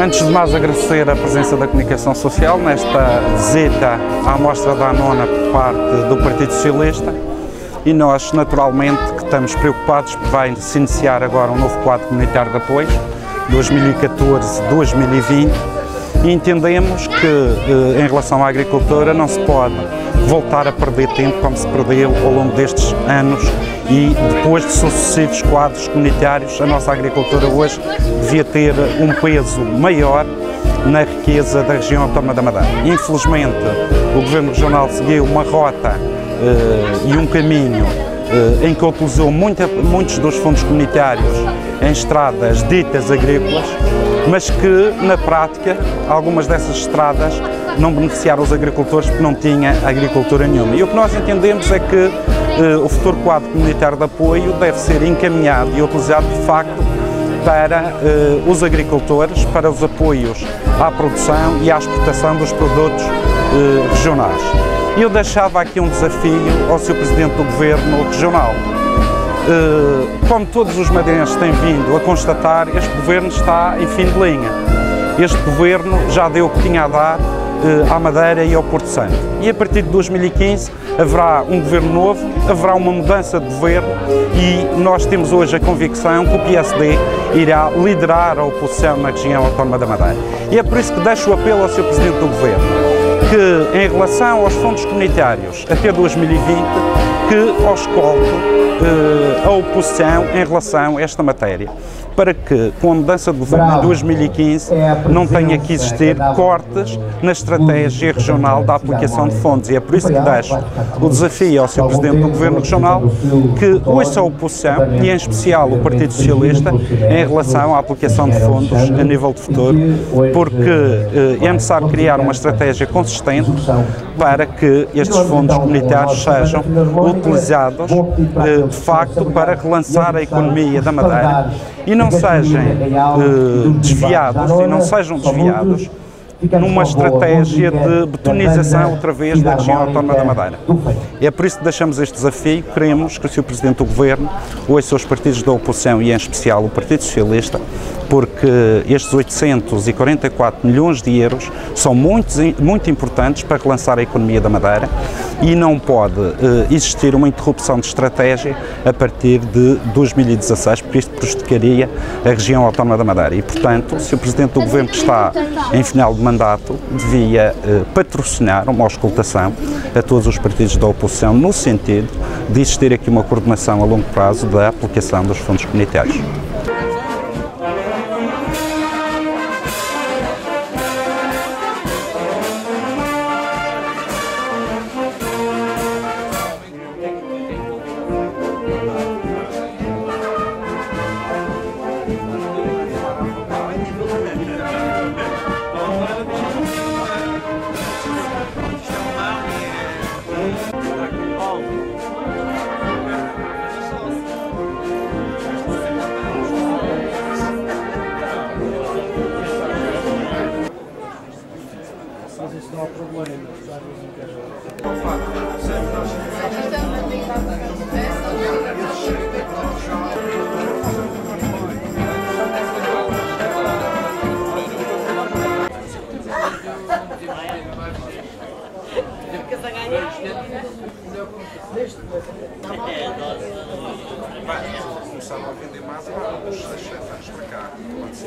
Antes de mais agradecer a presença da comunicação social nesta visita à mostra da Anona por parte do Partido Socialista. E nós naturalmente que estamos preocupados porque vai se iniciar agora um novo quadro comunitário de apoio 2014-2020 e entendemos que eh, em relação à agricultura não se pode voltar a perder tempo como se perdeu ao longo destes anos e depois de sucessivos quadros comunitários, a nossa agricultura hoje devia ter um peso maior na riqueza da região autónoma da Madeira. Infelizmente, o Governo Regional seguiu uma rota uh, e um caminho uh, em que utilizou muita, muitos dos fundos comunitários em estradas ditas agrícolas, mas que, na prática, algumas dessas estradas não beneficiaram os agricultores porque não tinha agricultura nenhuma. E o que nós entendemos é que o futuro quadro comunitário de apoio deve ser encaminhado e utilizado de facto para eh, os agricultores, para os apoios à produção e à exportação dos produtos eh, regionais. Eu deixava aqui um desafio ao Sr. Presidente do Governo Regional. Eh, como todos os madeirenses têm vindo a constatar, este Governo está em fim de linha. Este Governo já deu o que tinha a dar à Madeira e ao Porto Santo. E a partir de 2015 haverá um governo novo, haverá uma mudança de governo e nós temos hoje a convicção que o PSD irá liderar a oposição na região autónoma da Madeira. E é por isso que deixo o apelo ao Sr. Presidente do Governo que, em relação aos fundos comunitários até 2020, que ausculte eh, a oposição em relação a esta matéria para que, com a mudança de governo Bravo. em 2015, é não tenha que existir cortes na estratégia regional da aplicação de fundos. E é por isso que deixo o desafio ao Sr. Presidente do Governo Regional que ouça a oposição, e em especial o Partido Socialista, em relação à aplicação de fundos a nível de futuro, porque eh, é necessário criar uma estratégia consistente para que estes fundos comunitários sejam utilizados, eh, de facto, para relançar a economia da Madeira e não sejam uh, desviados e não sejam desviados numa estratégia de betonização outra vez da região autónoma da Madeira. É por isso que deixamos este desafio, queremos que o Sr. Presidente do Governo ouça os partidos da oposição e em especial o Partido Socialista porque estes 844 milhões de euros são muito, muito importantes para relançar a economia da Madeira e não pode uh, existir uma interrupção de estratégia a partir de 2016, porque isto prejudicaria a região autónoma da Madeira. E, portanto, se o Presidente do Governo que está em final de mandato devia uh, patrocinar uma auscultação a todos os partidos da oposição no sentido de existir aqui uma coordenação a longo prazo da aplicação dos fundos comunitários. Começaram a vender mais 6, 7 anos para cá, quando se